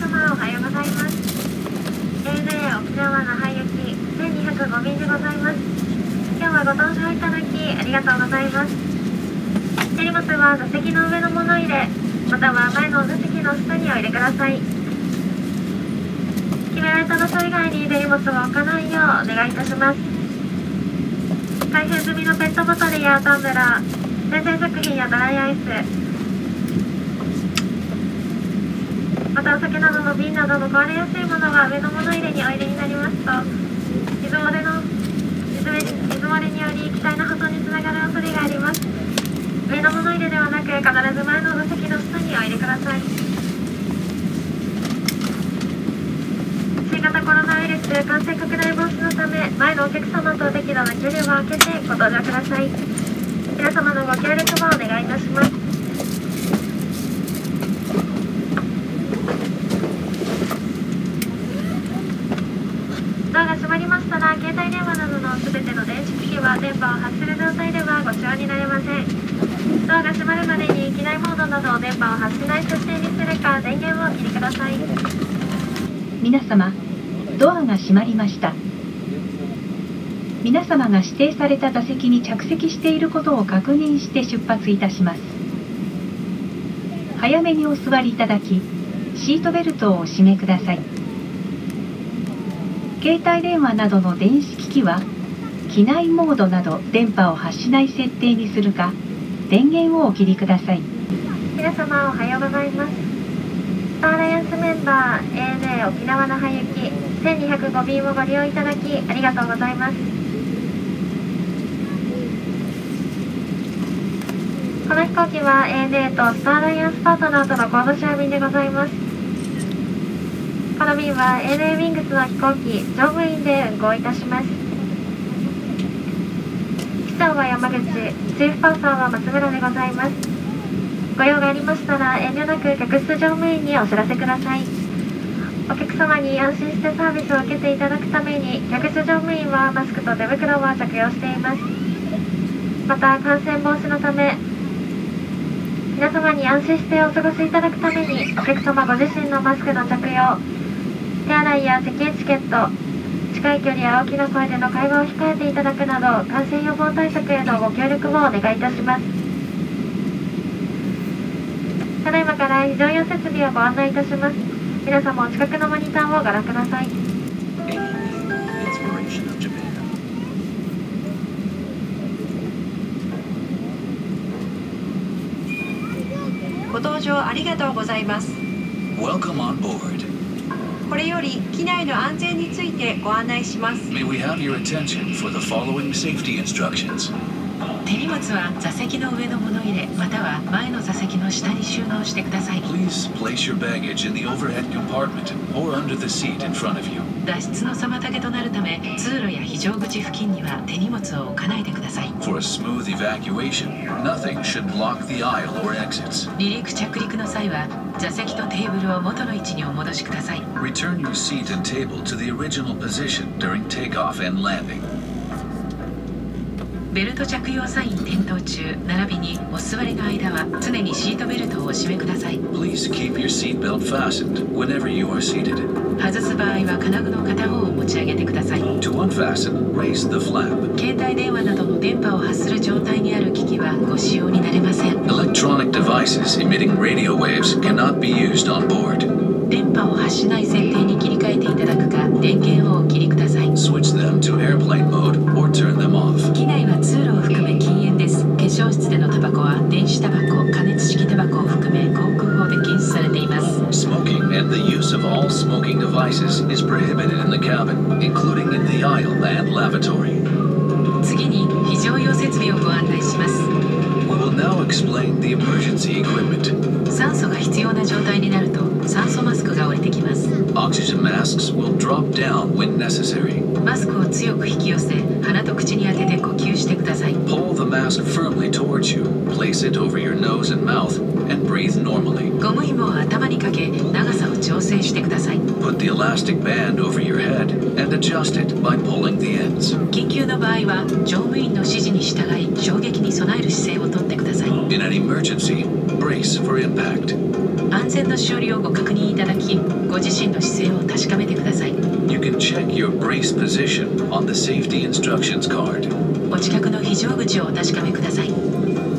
様おはようございます。ANA 沖縄那覇行き1205便でございます。今日はご搭乗いただきありがとうございます。手荷物は座席の上の物入れまたは前の座席の下にお入れください。決められた場所以外に出荷物を置かないようお願いいたします。開封済みのペットボトルやタンブラー洗剤食品やドライアイスまたお酒などの瓶などの壊れやすいものは上の物入れにお入れになりますと水漏れの水水漏れにより機体の破損につながる恐れがあります。上の物入れではなく必ず前の座席の下にお入れください。新型コロナウイルス感染拡大防止のため前のお客様と適度な距離を空けてご搭乗ください。皆様のご協力もお願いいたしますドアが閉まりましたら携帯電話などの全ての電子機器は電波を発する状態ではご使用になれませんドアが閉まるまでに機内モードなど電波を発しない設定にするか電源をお切りください。皆様ドアが閉まりました。皆様が指定された座席に着席していることを確認して出発いたします。早めにお座りいただきシートベルトをお締めください。携帯電話などの電子機器は機内モードなど電波を発しない設定にするか電源をお切りください。皆様おはようございます。スターアライアンスメンバー ANA 沖縄那覇行き1205便をご利用いただきありがとうございます。この飛行機は ANA とスターアライアンスパートナーとのコードシェア便でございます。この便は ANA ウィングスの飛行機乗務員で運航いたします。機長は山口チーフパーサーは松村でございます。ご用がありましたら遠慮なく客室乗務員にお知らせください。お客様に安心してサービスを受けていただくために客室乗務員はマスクと手袋を着用しています。また感染防止のため皆様に安心してお過ごしいただくためにお客様ご自身のマスクの着用手洗いや席エチケット近い距離や大きな声での会話を控えていただくなど感染予防対策へのご協力もお願いいたします。ただいまから非常用設備をご案内いたします皆様お近くのモニターをご覧ください.ご搭乗ありがとうございます Welcome on board. これより機内の安全についてご案内します手荷物は座席の上の物入れまたは前の座席の下に収納してください Please place your baggage in the overhead compartment or under the seat in front of you. 脱出の妨げとなるため通路や非常口付近には手荷物を置かないでください For a smooth evacuation, nothing should block the aisle or exits. 離陸着陸の際は座席とテーブルを元の位置にお戻しください Return your seat and table to the original position during takeoff and landing. ベルト着用サイン点灯中並びにお座りの間は常にシートベルトをお締めください Please keep your seatbelt fastened whenever you are seated. 外す場合は金具の片方を持ち上げてください To unfasten, raise the flap. 携帯電話などの電波を発する状態にある機器はご使用になれません Electronic devices emitting radio waves cannot be used on board. 電波を発しない設定に切り替えていただくか電源をお切りください Switch them to airplane mode or turn them off. コは電子タバコ加熱式タバコを含め航空法で禁止されています Smoking and the use of all smoking devices is prohibited in the cabin, including in the aisle and lavatory. 次に非常用設備をご案内します We will now explain the emergency equipment. 酸素が必要な状態になると酸素マスクが降りてきます Oxygen masks will drop down when necessary. マスクを強く引き寄せ鼻と口に当てしてください Pull the mask firmly towards you, place it over your nose and mouth, and breathe normally. ゴム紐を頭にかけ長さを調整してください Put the elastic band over your head and adjust it by pulling the ends. 緊急の場合は乗務員の指示に従い衝撃に備える姿勢をとってください In an emergency, brace for impact. 安全のしおりをご確認いただきご自身の姿勢を確かめてください You can check your brace position on the safety instructions card. お近くの非常口をお確かめください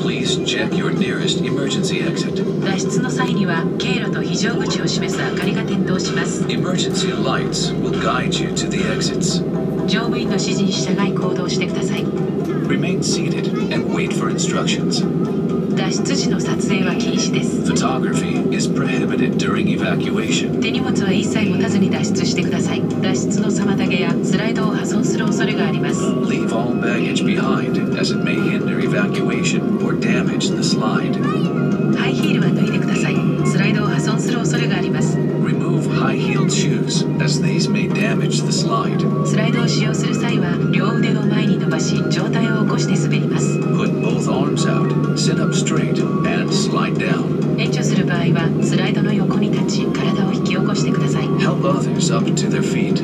Please check your nearest emergency exit. 脱出の際には経路と非常口を示す明かりが点灯します Emergency lights will guide you to the exits. 乗務員の指示に従い行動してください Remain seated and wait for instructions. 脱出時の撮影は禁止です Photography is prohibited during evacuation. 手荷物は一切持たずに脱出してください脱出の妨げや Leave all baggage behind, as it may hinder evacuation or damage the slide. Remove high-heeled shoes, as these may damage the slide. Put both arms out, sit up straight, and slide down. Help others up to their feet.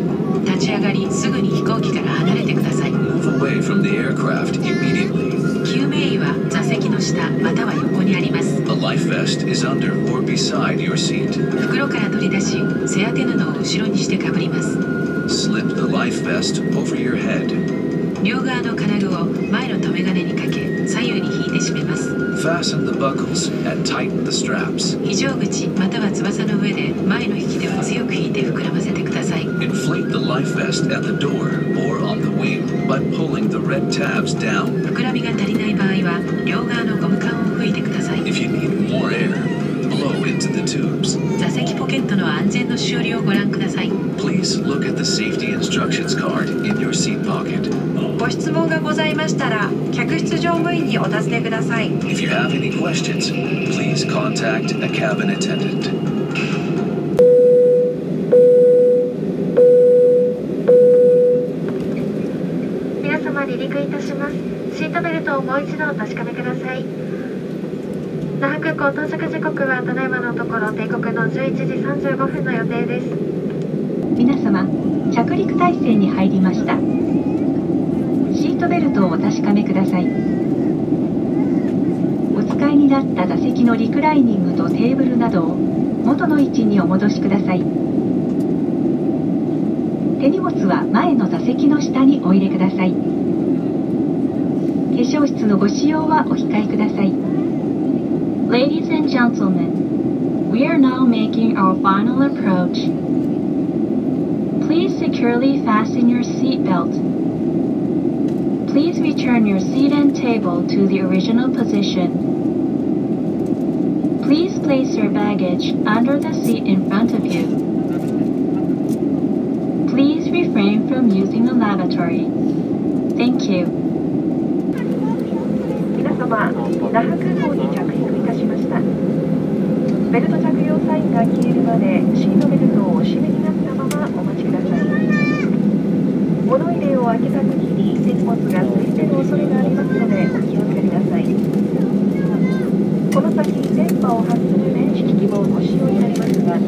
Aircraft immediately. 救命医は座席の下または横にあります A life vest is under or beside your seat. 袋から取り出し背当て布を後ろにしてかぶります Slip the life vest over your head. 両側の金具を前の留め金にかけ左右に引いて締めます Fasten the buckles and tighten the straps. 非常口または翼の上で前の引き手を強く引いて膨らませてください Inflate the life vest at the door or on the wing by pulling the red tabs down. 膨らみが足りない場合は両側のゴム管を吹いてください If you need more air, 座席ポケットの安全のしおりをご覧ください Please look at the safety instructions card in your seat pocket. ご質問がございましたら客室乗務員にお尋ねください If you have any questions, please contact a cabin attendant. 皆様離陸いたしますシートベルトをもう一度お確かめください那覇空港到着時刻はただいまのところ定刻の11時35分の予定です。皆様着陸態勢に入りました。シートベルトをお確かめください。お使いになった座席のリクライニングとテーブルなどを元の位置にお戻しください。手荷物は前の座席の下にお入れください。化粧室のご使用はお控えください。Ladies and gentlemen, we are now making our final approach. Please securely fasten your seatbelt. Please return your seat and table to the original position. Please place your baggage under the seat in front of you. Please refrain from using the lavatory. Thank you. 入れを開けた時に鉄骨がついてる恐れがありますのでお気をつけくださいこの先電波を発する電子機器もご使用になりますが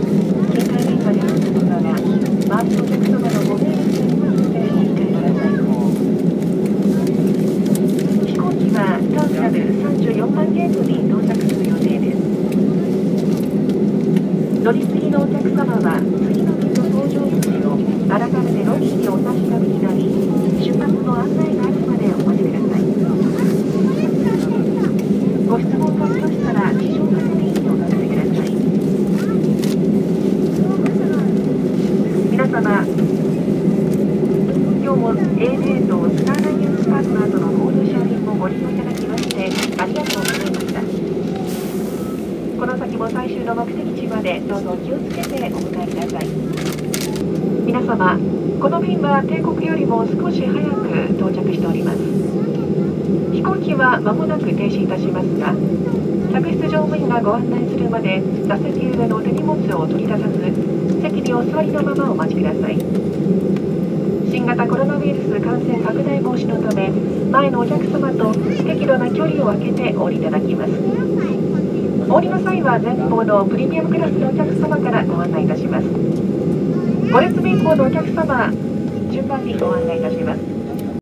警戒電波であることから周りのお客様のご皆様この便は定刻よりも少し早く到着しております。飛行機は間もなく停止いたしますが客室乗務員がご案内するまで座席上の手荷物を取り出さず席にお座りのままお待ちください。新型コロナウイルス感染拡大防止のため前のお客様と適度な距離を空けてお降りいただきます。お降りの際は前方のプレミアムクラスのお客様からご案内いたします。ご列便行のお客様順番にご案内いたします。